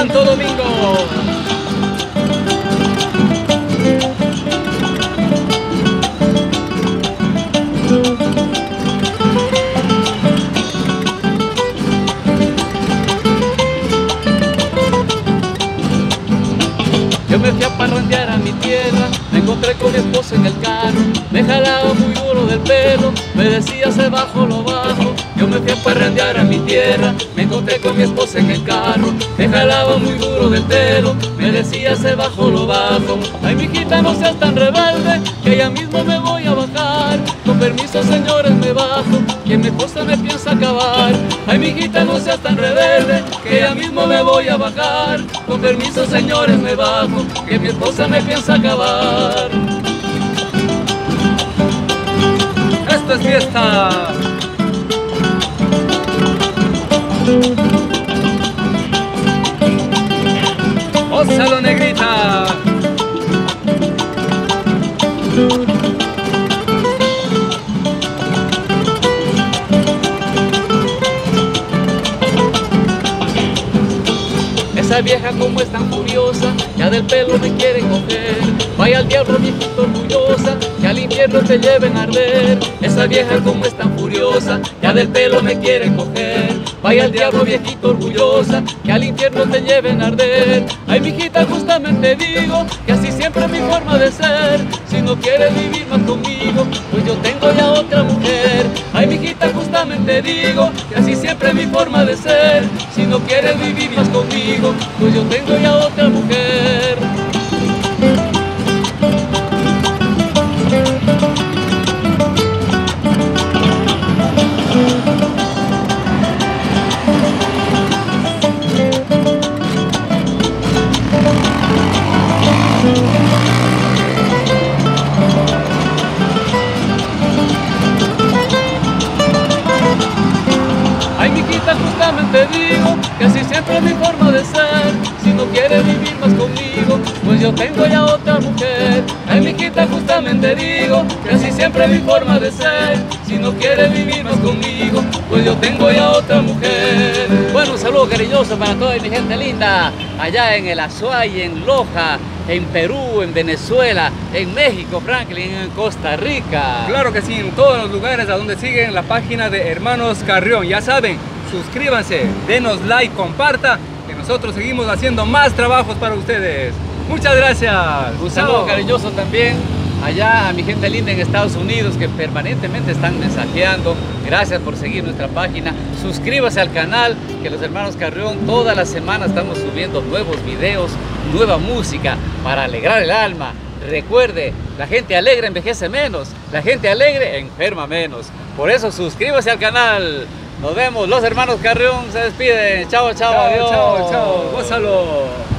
Santo Domingo. Yo me fui a parrandear a mi tierra, me encontré con mi esposa en el carro, me jalaba muy duro del pelo, me decía se bajo lo bajo. Yo me fui a parrandear a mi tierra, me encontré con mi esposa en el carro, me jalaba muy duro del pelo, me decía se bajo lo bajo. Ay mijita no seas tan Con permiso señores me bajo, que mi esposa me piensa acabar. Ay mijita no seas tan rebelde, que ya mismo me voy a bajar. Con permiso señores me bajo, que mi esposa me piensa acabar. Esto es fiesta. Esa vieja como es tan furiosa, ya del pelo me quiere coger. Vaya al diablo viejito orgullosa, que al infierno te lleven a arder. Esa vieja como es tan furiosa, ya del pelo me quiere coger. Vaya al diablo viejito orgullosa, que al infierno te lleven a arder. Ay mijita justamente digo, que así siempre es mi forma de ser. Si no quieres vivir más conmigo, pues yo tengo ya otra mujer. Ay mijita justamente digo, que así siempre es mi forma de ser. Si no quieres vivir más conmigo, pues yo tengo ya otra mujer. Así siempre es mi forma de ser. Si no quieres vivir más conmigo, pues yo tengo ya otra mujer. Ay, mijita, justamente digo que así siempre es mi forma de ser. Si no quieres vivir más conmigo, pues yo tengo ya otra mujer. Bueno, un saludo cariñoso para toda mi gente linda, allá en el Azuay, en Loja, en Perú, en Venezuela, en México, Franklin, en Costa Rica. Claro que sí, en todos los lugares a donde siguen la página de Hermanos Carrión. Ya saben, suscríbanse, denos like, comparta, que nosotros seguimos haciendo más trabajos para ustedes. Muchas gracias. Un saludo cariñoso también allá a mi gente linda en Estados Unidos que permanentemente están mensajeando. Gracias por seguir nuestra página. Suscríbase al canal que los hermanos Carrión toda la semana estamos subiendo nuevos videos, nueva música para alegrar el alma. Recuerde, la gente alegre envejece menos, la gente alegre enferma menos. Por eso suscríbase al canal. Nos vemos, los hermanos Carrión se despiden. Chao, chao, Chao, adiós. chao, chao. Gózalo.